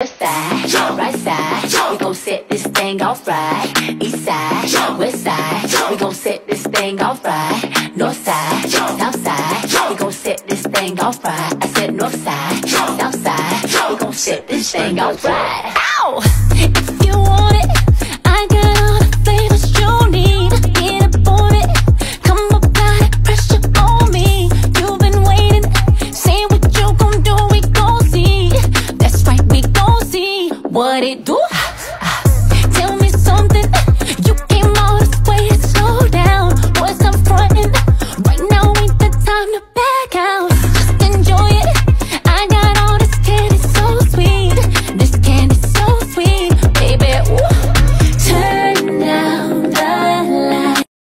Left side, right side, we gon' set this thing off right. East side, west side, we gon' set this thing off right. North side, south side, we gon' set this thing off right. I said north side, south side, we gon' set this thing off right. Ow! what it do? Ah, ah. Tell me something.